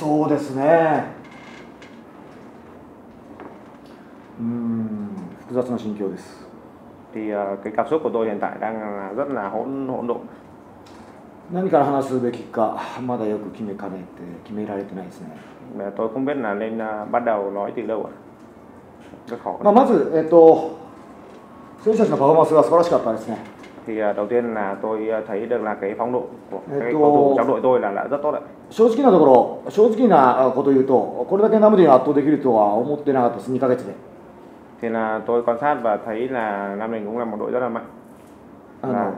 そうですね。うん複雑な心境です。Thì cái cảm xúc của tôi hiện tại 何から話すべきかまだよく決めかねて決められてないですね。まあ、まず、えっと、選手たちのパフォーマンスが素晴らしかったですね。thì ờ, đầu tiên là tôi ờ, thấy được là cái phong độ của Ê, cái tô- cầu thủ trong đội tôi là đã rất tốt ạ 正直なところ正直なあことを言うとこれだけナムディに圧倒できるとは思ってなかったです2ヶ月で thì là tôi quan sát và thấy là Nam Định cũng là một đội rất là mạnh あの、は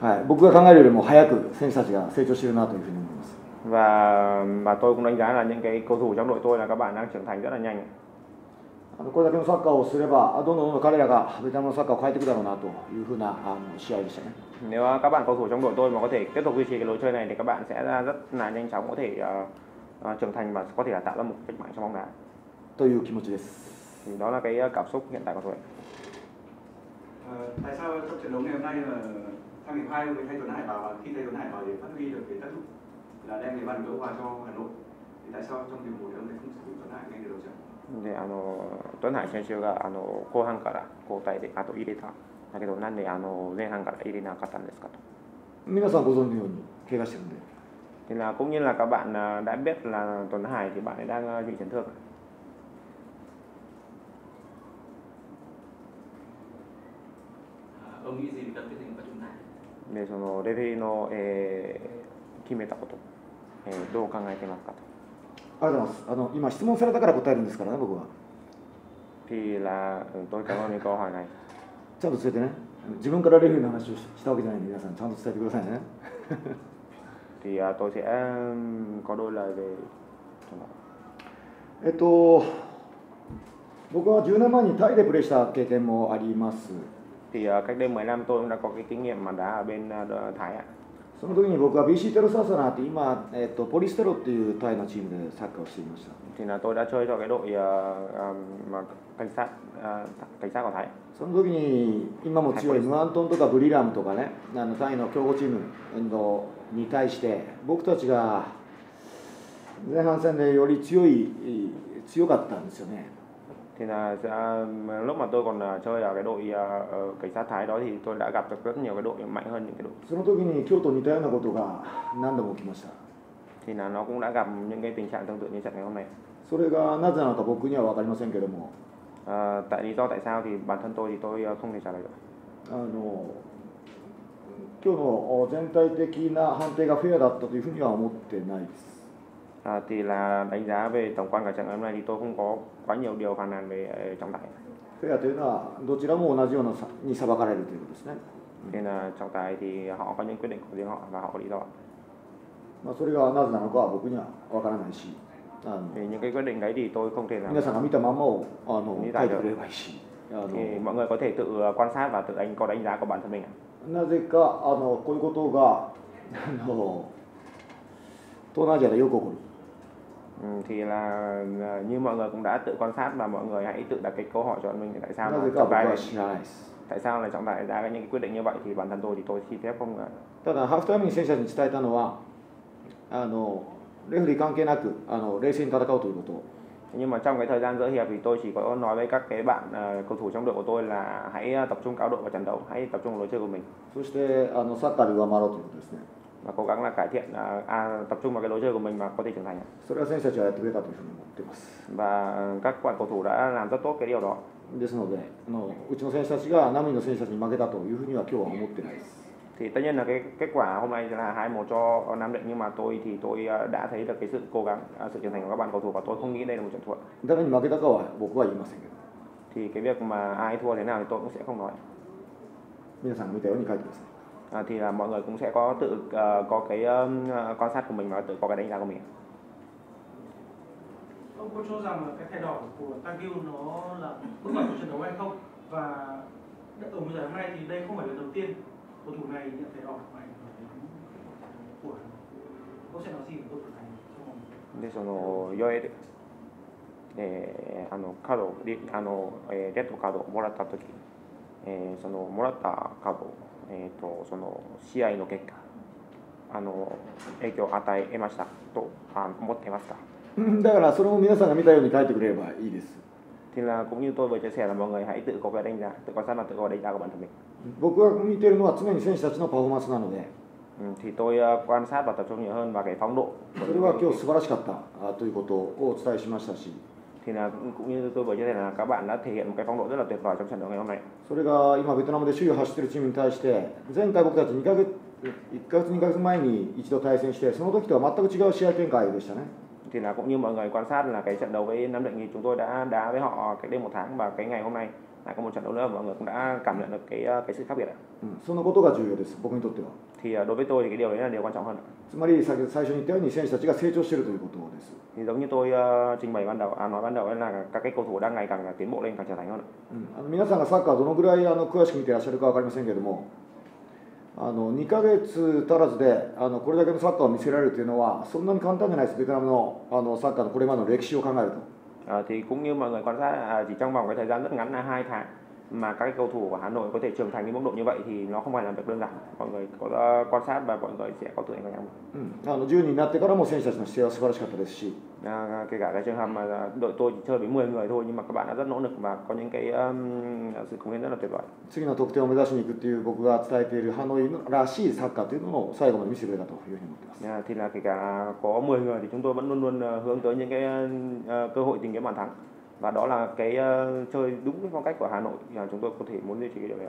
はい、僕が考えるよりも早く選手たちが成長しているなというふうに思います và và tôi cũng đánh giá là những cái cầu thủ trong đội tôi là các bạn đang trưởng thành rất là nhanh あの これだけのサッカーをすればあどんどんどんどん彼らがベトナムのサッカーを変えていくだろうなというふうなあの試合でしたね nếu các bạn cầu thủ trong đội tôi mà có thể tiếp tục duy trì cái lối chơi này thì các bạn sẽ ra rất là nhanh chóng có thể ờ, ờ, trưởng thành và có thể là tạo ra một cách mạng trong bóng đá という気持ちです thì đó là cái ờ, cảm xúc hiện tại của tôi Ờ, tại sao trong trận đấu ngày hôm nay là sang hiệp hai với thay Tuấn Hải vào và khi thay Tuấn Hải vào để phát huy được cái tác dụng là đem cái bàn gỡ hòa cho Hà Nội thì tại sao trong hiệp một thì ông lại không であのトンハイ選手があの後半から交代であと入れただけどなんであの前半から入れなかったんですかと皆さんご存知のように怪我してるんで thì là cũng như là các bạn đã biết là Tuấn Hải thì bạn ấy đang bị chấn thương ông nghĩ gì về các quyết định của chúng ta でそのレフェリーの、えー決めたこと、えーどう考えてますかとありがとうございます。あの今質問されたから答えるんですからね、僕は。ちゃんと伝えてね。自分からレフィーの話をしたわけじゃないんで、皆さん、ちゃんと伝えてくださいね。っと、僕は10年前にタイでプレーした経験もあります。その時に僕は BC テロサーサナーって今、えっと、ポリステロっていうタイのチームでサッカーをしていました。thì là tôi đã chơi cho cái đội ờ, ờm, mà cảnh sát ờ, cảnh sát của Thái その時に今も強いムアントンとかブリラムとかねあのタイの強豪チームのに対して僕たちが前半戦でより強い強かったんですよね thì là ờ, lúc mà tôi còn chơi ở cái đội ờ, cảnh sát Thái đó thì tôi đã gặp được rất nhiều cái đội mạnh hơn những cái đội その時に京都に似たようなことが何度も起きました thì là nó cũng đã gặp những cái tình trạng tương tự như trận ngày hôm nay それがなぜなのか僕には分かりませんけども Ờ, tại lý do tại sao thì bản thân tôi thì tôi không thể trả lời được あの今日の全体的な判定がフェアだったというふうには思ってないです À, thì là đánh giá về tổng quan cả trận ngày hôm nay thì tôi không có quá nhiều điều phàn nàn về ờ, trọng tài フェアというのはどちらも同じようなさに裁かれるということですね、 nên là trọng tài thì họ có những quyết định của riêng họ và họ có lý do まあ、それがなぜなのかは僕には分からないしあの thì những cái quyết định đấy thì tôi không thể làm 皆さんが見たまんまをあの見書たよいてくれればいいしあの thì mọi người có thể tự ờ, quan sát và tự đánh có đánh giá của bản thân mình ạ. なぜかあのこういうことがあの東南アジアでよく起こる Ừ, thì là ờ, như mọi người cũng đã tự quan sát và mọi người hãy tự đặt cái câu hỏi cho mình tại sao な là ぜか trọng 僕 tài は này, 知らないです tại sao là trọng tài ra những cái quyết định như vậy thì bản thân tôi thì tôi xin phép không ờ, ただハーフタイムに選手たちに伝えたのはあのレフェリー関係なくあの冷静に戦うということ nhưng mà trong cái thời gian giữa hiệp thì tôi chỉ có nói với các cái bạn ờ, cầu thủ trong đội của tôi là hãy ờ, tập trung cao độ vào trận đấu hãy tập trung vào lối chơi của mình そしてあのサッカーで上回ろうということですね và cố gắng là cải thiện ờ, à, tập trung vào cái lối chơi của mình và có thể trưởng thành ạ. それは選手たちはやってくれたというふうに思っています và ờ, các bạn cầu thủ đã làm rất tốt cái điều đó ですのであのうちの選手たちがナミの選手たちに負けたというふうには今日は思ってないです thì tất nhiên là cái kết quả hôm nay là hai một cho Nam Định nhưng mà tôi thì tôi ờ, đã thấy được cái sự cố gắng ờ, sự trưởng thành của các bạn cầu thủ và tôi không nghĩ đây là một trận thua 誰に負けたかは僕は言いませんけど thì cái việc mà ai thua thế nào thì tôi cũng sẽ không nói 皆さんが見たように書いてください à, thì là mọi người cũng sẽ có tự ờ, có cái um, ờ, quan sát của mình và tự có cái đánh giá của mình Ông có cho rằng là cái thẻ đỏ của Tagiu nó là bước ngoặt của trận đấu hay không? Và ở một giải hôm nay thì đây không phải lần đầu tiên cầu thủ này nhận thẻ đỏ và ảnh hưởng đến của Ông sẽ nói gì về cầu thủ này trong vòng でそのヨエル、えーあのカードをリあの、えーレッドカードをもらった時、 えー、そのもらった株、えー、とその試合の結果あの影響与えましたと思ってますか？だからそれを皆さんが見たように書いてくれればいいです。僕が見ているのは常に選手たちのパフォーマンスなので、それは今日素晴らしかったということをお伝えしましたし。thì là cũng- cũng như tôi vừa chia sẻ là các bạn đã thể hiện một cái phong độ rất là tuyệt vời trong trận đấu ngày hôm nay それが今ベトナムで首位を走っているチームに対して前回僕たち2ヶ月1ヶ月2ヶ月前に一度対戦してその時とは全く違う試合展開でしたね thì là cũng như mọi người quan sát là cái trận đấu với Nam Định thì chúng tôi đã đá với họ cách đây một tháng và cái ngày hôm nay lại có một trận đấu nữa mọi người cũng đã cảm nhận được cái ờ, cái sự khác biệt ạ. うん、そのことが重要です僕にとっては thì ờ, đối với tôi thì cái điều đấy là điều quan trọng hơn つまり先最初に言ったように選手たちが成長しているということです thì giống như tôi ờ, trình bày ban đầu à, nói ban đầu ấy là các cái cầu thủ đang ngày càng tiến bộ lên càng trưởng thành hơn ạ. うん、あの皆さんがサッカーをどのぐらいあの詳しく見ていらっしゃるか分かりませんけれどもあの2ヶ月足らずであのこれだけのサッカーを見せられるというのはそんなに簡単じゃないですベトナムのあのサッカーのこれまでの歴史を考えると Ờ, thì cũng như mọi người quan sát à, chỉ trong vòng cái thời gian rất ngắn là hai tháng mà các cái cầu thủ của Hà Nội có thể trưởng thành đến mức độ như vậy thì nó không phải là việc đơn giản mọi người có ờ, quan sát và mọi người sẽ có tự đánh giá うん、あの10人になってからも選手たちの姿勢は素晴らしかったですし à, kể cả cái trường hợp mà đội tôi chỉ chơi với 10 người thôi nhưng mà các bạn đã rất nỗ lực và có những cái um, sự cống hiến rất là tuyệt vời 次の得点を目指しに行くっていう僕が伝えているハノイらしいサッカーというのを最後まで見せてくれたというふうに思っています à, thì là kể cả có 10 người thì chúng tôi vẫn luôn luôn ờ, hướng tới những cái ờ, cơ hội tìm kiếm bàn thắng và đó là cái ờ, chơi đúng cái phong cách của Hà Nội, thì là chúng tôi có thể muốn duy trì cái điều đấy.